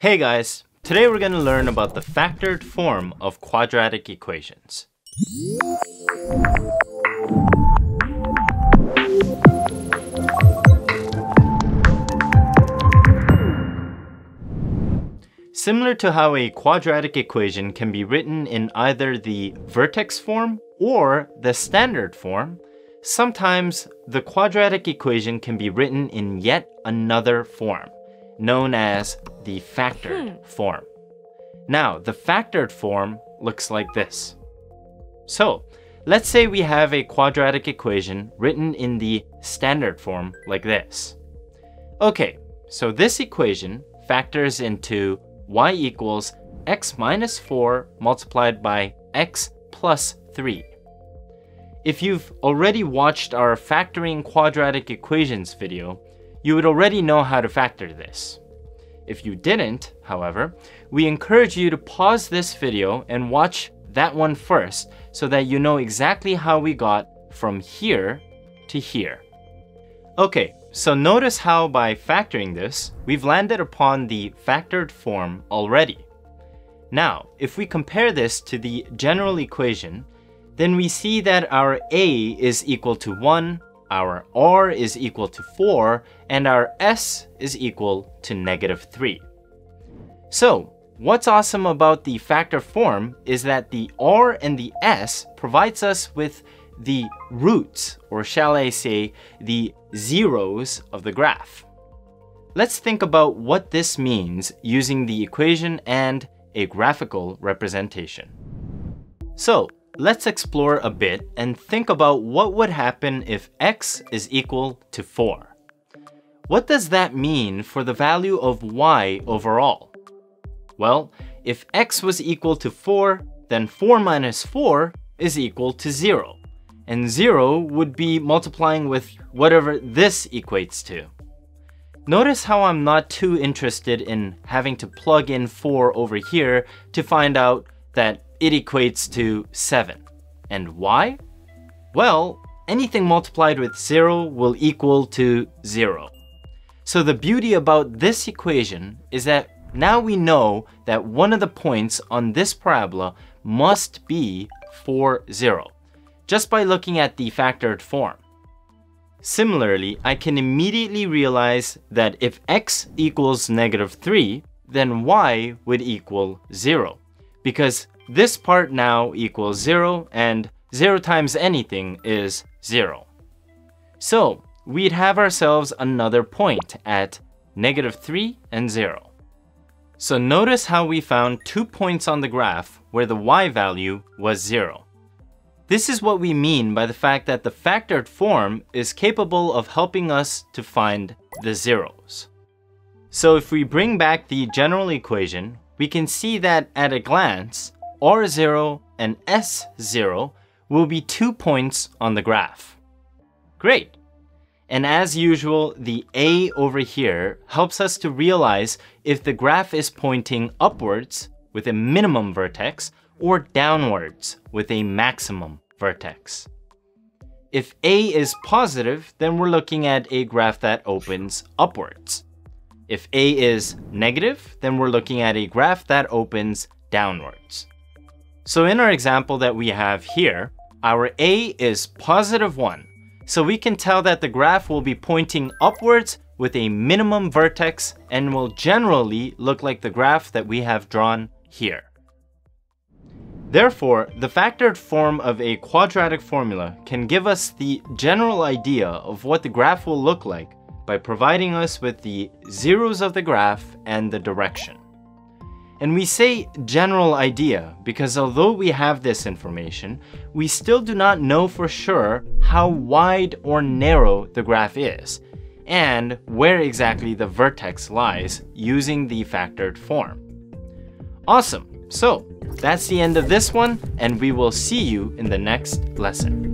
Hey guys, today we're going to learn about the factored form of quadratic equations. Similar to how a quadratic equation can be written in either the vertex form or the standard form, sometimes the quadratic equation can be written in yet another form, known as the factored hmm. form. Now, the factored form looks like this. So, let's say we have a quadratic equation written in the standard form like this. Okay, so this equation factors into y equals x minus 4 multiplied by x plus 3. If you've already watched our factoring quadratic equations video, you would already know how to factor this. If you didn't, however, we encourage you to pause this video and watch that one first so that you know exactly how we got from here to here. Okay, so notice how by factoring this, we've landed upon the factored form already. Now, if we compare this to the general equation, then we see that our a is equal to 1, our r is equal to 4, and our s is equal to negative 3. So, what's awesome about the factor form is that the r and the s provides us with the roots, or shall I say, the zeros of the graph. Let's think about what this means using the equation and a graphical representation. So, let's explore a bit and think about what would happen if x is equal to 4. What does that mean for the value of y overall? Well, if x was equal to 4, then 4 minus 4 is equal to 0. And 0 would be multiplying with whatever this equates to. Notice how I'm not too interested in having to plug in 4 over here to find out that it equates to 7. And why? Well, anything multiplied with 0 will equal to 0. So the beauty about this equation is that now we know that one of the points on this parabola must be 4, 0, just by looking at the factored form. Similarly, I can immediately realize that if x equals negative 3, then y would equal 0, because this part now equals 0, and 0 times anything is 0. So, we'd have ourselves another point at negative 3 and 0. So notice how we found two points on the graph where the y value was 0. This is what we mean by the fact that the factored form is capable of helping us to find the zeros. So if we bring back the general equation, we can see that at a glance, R0 and S0 will be two points on the graph. Great! And as usual, the A over here helps us to realize if the graph is pointing upwards with a minimum vertex or downwards with a maximum vertex. If A is positive, then we're looking at a graph that opens upwards. If A is negative, then we're looking at a graph that opens downwards. So in our example that we have here, our A is positive 1. So we can tell that the graph will be pointing upwards with a minimum vertex and will generally look like the graph that we have drawn here. Therefore, the factored form of a quadratic formula can give us the general idea of what the graph will look like by providing us with the zeros of the graph and the direction. And we say general idea because although we have this information, we still do not know for sure how wide or narrow the graph is, and where exactly the vertex lies using the factored form. Awesome! So, that's the end of this one, and we will see you in the next lesson.